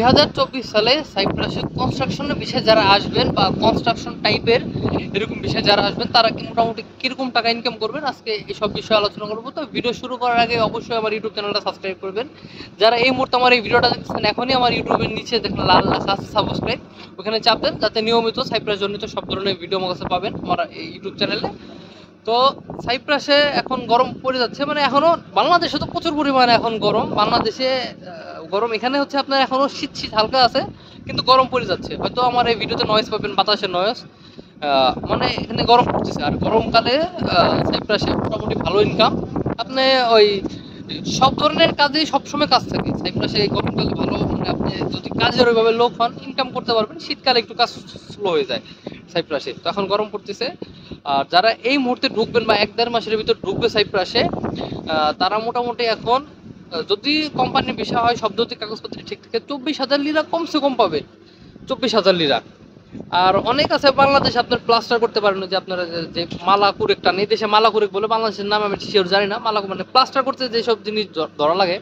দুই হাজার চব্বিশ সালে সাইপ্রাসে কনস্ট্রাকশনের বিষয়ে যারা আসবেন বা কনস্ট্রাকশন টাইপের এরকম বিষয়ে যারা আসবেন, তারা মোটামুটি কীরকম টাকা ইনকাম করবেন? আজকে এইসব বিষয়ে আলোচনা করব। তো ভিডিও শুরু করার আগে অবশ্যই আমার ইউটিউব চ্যানেলটা সাবস্ক্রাইব করবেন। যারা এই মুহূর্তে আমার এই ভিডিওটা দেখছেন এখনই আমার ইউটিউবের নিচে দেখেন লাল লেখা আছে সাবস্ক্রাইব ওখানে চাপ দেন, যাতে নিয়মিত সাইপ্রাস জনিত সব ধরনের ভিডিও আমার কাছে পাবেন আমার এই ইউটিউব চ্যানেলে তো সাইপ্রাসে এখন গরম পড়ে যাচ্ছে মানে এখনও বাংলাদেশে তো প্রচুর পরিমাণে এখন গরম। বাংলাদেশে গরম এখানে হচ্ছে আপনার এখনও শীত শীত হালকা আছে, কিন্তু গরম পড়ে যাচ্ছে। হয়তো আমার এই ভিডিওতে নয়েজ পাবেন, বাতাসের নয়েজ মানে এখানে গরম পড়তেছে। আর গরমকালে সাইপ্রাসে মোটামুটি ভালো ইনকাম আপনি ওই সব ধরনের কাজেই সবসময় কাজ থাকে। সাইপ্রাসে গরমকালে ভালো। মানে আপনি যদি কাজের ওইভাবে লোক হন ইনকাম করতে পারবেন। শীতকালে একটু কাজ স্লো হয়ে যায় সাইপ্রাসে। তো এখন গরম পড়তেছে। আর যারা এই মুহূর্তে ঢুকবেন বা এক দেড় মাসের ভিতর ঢুকবে সাইপ্রাসে তারা মোটামুটি এখন যদি কোম্পানির বিষয় হয় শব্দ কাগজপত্র ঠিক থাকে, চব্বিশ হাজার লিরা কমসে কম পাবে। চব্বিশ হাজার লিরা আর অনেক আছে বাংলাদেশ আপনার প্লাস্টার করতে পারেন যে আপনারা যে- মালা কুরেক টান এই দেশে মালা কুরেক বলে, বাংলাদেশের নাম আমি শিওর জানি না। মালা মানে প্লাস্টার করতে যেসব জিনিস ধরা লাগে,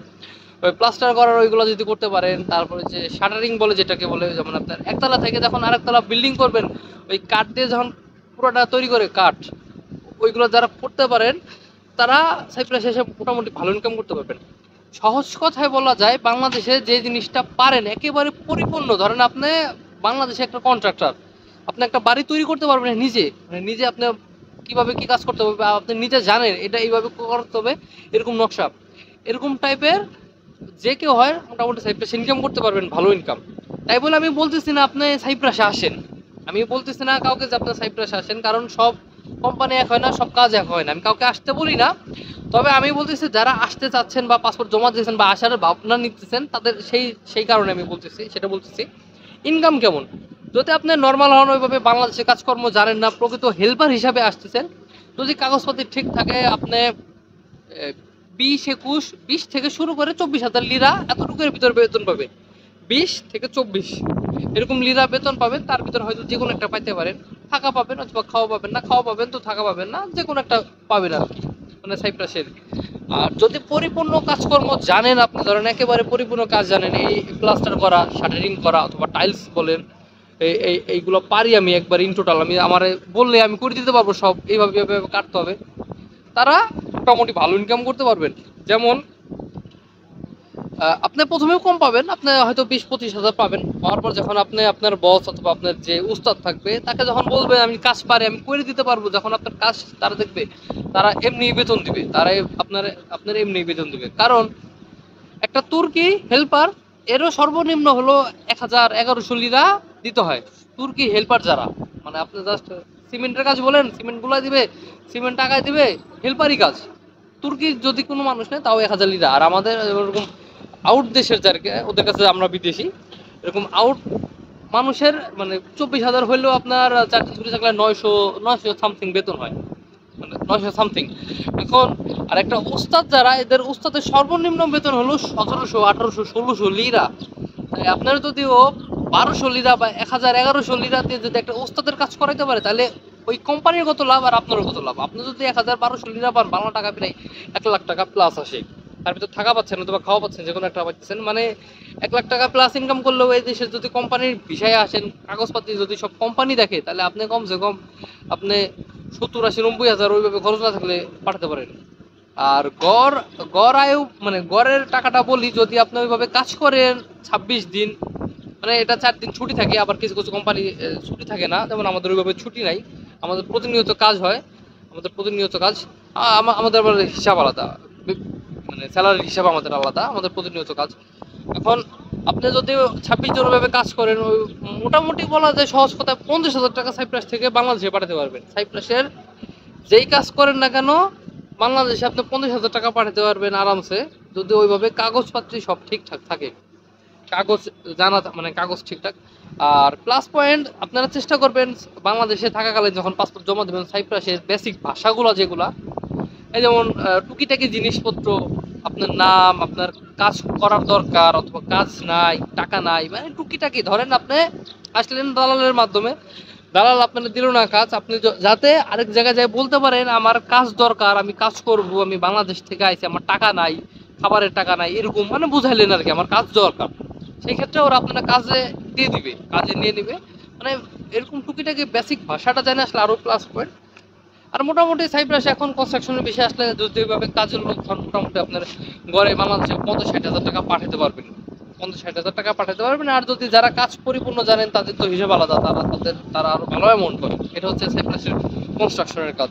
ওই প্লাস্টার করার ওইগুলো যদি করতে পারেন, তারপরে যে শাটারিং বলে যেটাকে বলে, যেমন আপনার একতলা থেকে যখন আরেকতলা বিল্ডিং করবেন, ওই কাঠ দিয়ে যখন পুরোটা তৈরি করে কাঠ, ওইগুলো যারা করতে পারেন, তারা সাইপ্রাসে এসে মোটামুটি ভালো ইনকাম করতে পারবেন। সহজ কথায় বলা যায়, বাংলাদেশে যে জিনিসটা পারেন, একেবারে পরিপূর্ণ। ধরেন আপনি বাংলাদেশে একটা কন্ট্রাক্টর আপনি একটা বাড়ি তৈরি করতে পারবেন নিজে। মানে নিজে আপনি কীভাবে কি কাজ করতে হবে আপনি নিজে জানেন, এটা এইভাবে করতে হবে, এরকম নকশা। এরকম টাইপের যে কেউ হয়, মোটামুটি সাইপ্রাস ইনকাম করতে পারবেন, ভালো ইনকাম তাই বলে আমি বলতেছি না আপনি সাইপ্রাসে আসেন। আমি বলতেছি না কাউকে যে আপনি সাইপ্রাসে আসেন, কারণ সব কোম্পানি এক হয় না, সব কাজ এক হয় না। আমি কাউকে আসতে বলি না। তবে আমি বলতেছি, যারা আসতে চাচ্ছেন বা পাসপোর্ট জমা দিয়েছেন বা আসার ভাবনা নিতেছেন, তাদের সেই সেই কারণে আমি বলতেছি, সেটা বলতেছি। ইনকাম কেমন? যদি আপনি নর্মাল হন, ওইভাবে বাংলাদেশে কাজকর্ম জানেন না, প্রকৃত হেল্পার হিসাবে আসতেছেন, যদি কাগজপাতি ঠিক থাকে, আপনি বিশ একুশ, বিশ থেকে শুরু করে চব্বিশ হাজার লিরা এতটুকুর ভিতরে বেতন পাবেন। বিশ থেকে চব্বিশ, এরকম লিরা বেতন পাবেন, তার ভিতরে হয়তো যে কোনো একটা পাইতে পারেন। থাকা পাবেন অথবা খাওয়া পাবেন না, খাওয়া পাবেন তো থাকা পাবেন না যে কোনো একটা পাবেন আর কি। মানে সাইপ্রাসের। আর যদি পরিপূর্ণ কাজকর্ম জানেন আপনি, ধরেন একেবারে পরিপূর্ণ কাজ জানেন, এই প্লাস্টার করা, শাটারিং করা অথবা টাইলস বলেন, এই এই, এইগুলো পারি আমি একবার ইন টোটাল আমি আমার বললে আমি করে দিতে পারব সব, এইভাবে কাটতে হবে। তারা মোটামুটি ভালো ইনকাম করতে পারবেন। যেমন আপনি প্রথমেও কম পাবেন, আপনি হয়তো বিশ, পঁচিশ হাজার পাবেন। পাওয়ার পর যখন আপনি আপনার বস অথবা আপনার যে উস্তাদ থাকবে, তাকে যখন বলবেন আমি কাজ পারি, আমি করে দিতে পারব, যখন আপনার কাজ তারা দেখবে, তারা এমনি বেতন দিবে, তারা আপনার আপনার এমনি বেতন দিবে। কারণ একটা তুর্কি হেল্পার এরও সর্বনিম্ন হলো এক হাজার এগারোশো লিরা দিতে হয়, তুর্কি হেল্পার যারা। মানে আপনি জাস্ট সিমেন্টের কাজ বলেন, সিমেন্টগুলা দিবে, সিমেন্ট টাকায় দিবে হেল্পারই কাজ। তুর্কির যদি কোনো মানুষ নেই তাও এক হাজার লিরা। আর আমাদের এরকম আউট দেশের যারকে ওদের কাছে আমরা বিদেশি। এরকম আউট মানুষের মানে চব্বিশ হাজার হইলেও আপনার চাকরি ছুটি থাকলে নয়শো নয়শো সামথিং বেতন হয়। মানে নয়শো সামথিং এখন আর একটা উস্তাদ যারা, এদের উস্তাদের সর্বনিম্ন বেতন হলো সতেরোশো, আঠারোশো, ষোলোশো লিরা। তাই আপনার যদিও বারোশো লিরা বা এক হাজার এগারোশো লিরা দিয়ে যদি একটা উস্তাদের কাজ করাইতে পারে, তাহলে ওই কোম্পানির কত লাভ আর আপনারও কত লাভ? আপনি যদি এক হাজার বারোশো লিরা পান, বাংলা টাকা প্রায় এক লাখ টাকা প্লাস আসে। তার ভিতর থাকা পাচ্ছেন অথবা খাওয়া পাচ্ছেন যে কোনো একটা পাচ্ছেন। মানে এক লাখ টাকা প্লাস ইনকাম করলেও এই দেশের যদি কোম্পানির বিষয়ে আসেন, কাগজপাতি যদি সব কোম্পানি দেখে, তাহলে আপনি কমসে কম আপনি সত্তর, আশি, নব্বই হাজার ওইভাবে খরচ না থাকলে পাঠাতে পারেন। আর গড় গড় আয়ু মানে গড়ের টাকাটা বলি, যদি আপনি ওইভাবে কাজ করেন ছাব্বিশ দিন মানে এটা চার দিন ছুটি থাকে, আবার কিছু কিছু কোম্পানি ছুটি থাকে না, যেমন আমাদের ওইভাবে ছুটি নাই। আমাদের প্রতিনিয়ত কাজ হয়, আমাদের প্রতিনিয়ত কাজ আমাদের আবার হিসাব আলাদা। মানে স্যালারির হিসাব আমাদের আলাদা, আমাদের প্রতিনিয়ত কাজ। এখন আপনি যদি ছাব্বিশ জন ভাবে কাজ করেন, ওই মোটামুটি বলা যায় সহজ কথায় পঞ্চাশ হাজার টাকা সাইপ্রাস থেকে বাংলাদেশে পাঠাতে পারবেন। সাইপ্রাসের যেই কাজ করেন না কেন, বাংলাদেশে আপনি পঞ্চাশ হাজার টাকা পাঠাতে পারবেন আরামসে, যদি ওইভাবে কাগজপত্র সব ঠিকঠাক থাকে। কাগজ জানা মানে কাগজ ঠিকঠাক। আর প্লাস পয়েন্ট আপনারা চেষ্টা করবেন বাংলাদেশে থাকাকালীন যখন পাসপোর্ট জমা দেবেন সাইপ্রাসের বেসিক ভাষাগুলো যেগুলা, এই যেমন টুকিটাকি জিনিসপত্র আপনার নাম, আপনার কাজ করার দরকার অথবা কাজ নাই, টাকা নাই মানে টুকিটাকি। ধরেন আপনি আসলেন দালালের মাধ্যমে। দালাল আপনার দিল না কাজ, আপনি যাতে আরেক জায়গায় যায় বলতে পারেন, আমার কাজ দরকার, আমি কাজ করব, আমি বাংলাদেশ থেকে আইছি, আমার টাকা নাই, খাবারের টাকা নাই, এরকম মানে বুঝাইলেন আর কি আমার কাজ দরকার। সেই ক্ষেত্রে ওরা আপনারা কাজে দিয়ে দিবে, কাজে নিয়ে নিবে। মানে এরকম টুকিটাকি বেসিক ভাষাটা জানে আসলে আরও প্লাস পয়েন্ট আর মোটামুটি সাইপ্রাস এখন কনস্ট্রাকশনের বিষয়ে আসলে যদি ওইভাবে কাজের লোক মোটামুটি আপনার গড়ে বাংলাদেশে পঞ্চাশ ষাট হাজার টাকা পাঠাতে পারবেন। পঞ্চাশ ষাট হাজার টাকা পাঠাতে পারবেন আর যদি যারা কাজ পরিপূর্ণ জানেন তাদের তো হিসেব আলাদা, তারা তাদের, তারা আরও ভালো অ্যামাউন্ট করে। এটা হচ্ছে সাইপ্রাসের কনস্ট্রাকশনের কাজ।